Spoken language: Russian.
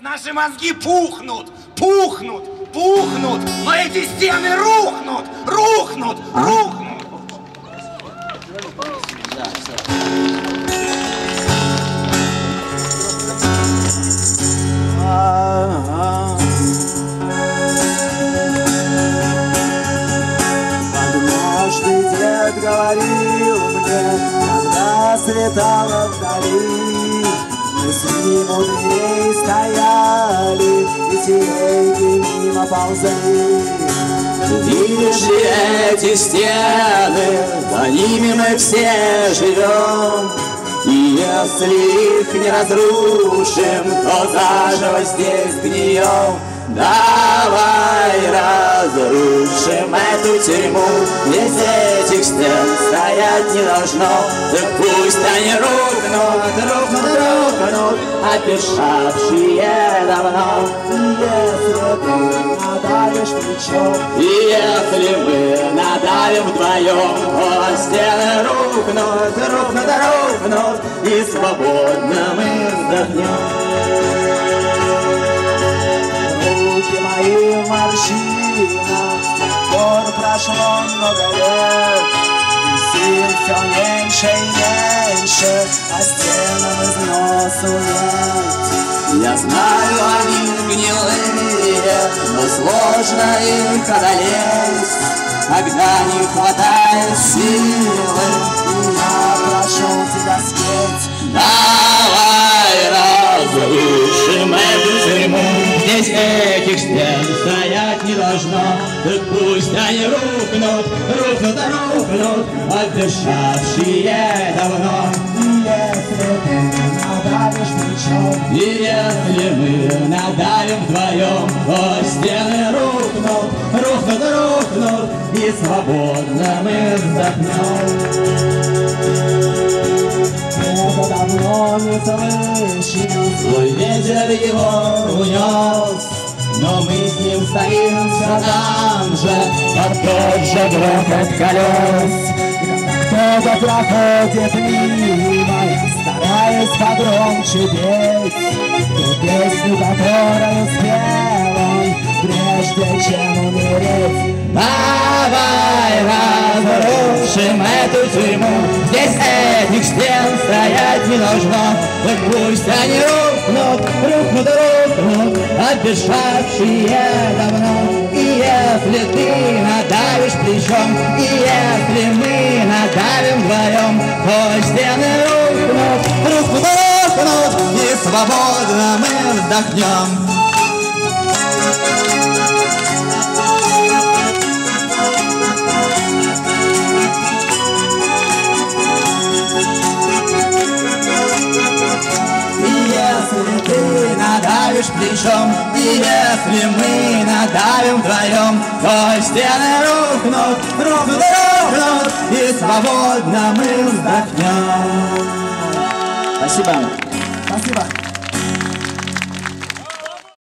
Наши мозги пухнут, пухнут, пухнут, но эти стены рухнут, рухнут, рухнут. Однажды дед говорил мне, когда светало вдали, ним у дверей стояли, и телеги мимо ползали. Видишь ли эти стены, за ними мы все живем. И если их не разрушим, то заживо здесь гнием. Давай разрушим эту тюрьму, Здесь этих стен стоять не должно. Так пусть они рухнут, рухнут, рухнут, Опешавшие давно. Если ты надавишь плечом, И если мы надавим вдвоем, о, стены рухнут, рухнут, рухнут, и свободно мы вздохнем. руки мои в морщинах, пор прошло много лет. Все меньше и меньше, а стенам износу нет. Я знаю, они гнилые, но сложно их одолеть, когда не хватает силы. Я прошу тебя спеть, Давай разрушим эту тюрьму Здесь этих стен должно Так пусть они рухнут, рухнут, рухнут Отдышавшие давно если ты надавишь плечом, И если мы надавим вдвоем То стены рухнут, рухнут, рухнут И свободно мы вздохнем это давно не слышно. Злой ветер его унес, но мы с ним стоим все там же, под тот же грохот колес. Кто-то проходит мимо, стараясь погромче петь. Ту песню, которую спел он, прежде чем умереть. Давай разрушим эту тюрьму, здесь этих стен стоять не должно, так пусть они рухнут, рухнут, рухнут, обещавшие давно. И если ты надавишь плечом, и если мы надавим вдвоем, то стены рухнут, рухнут, и свободно мы вздохнем. Плечом, и если мы надавим вдвоем, то стены рухнут, рухнут, рухнут, и свободно мы вздохнем. Спасибо. Спасибо.